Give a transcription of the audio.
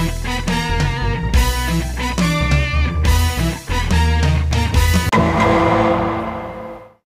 Bye.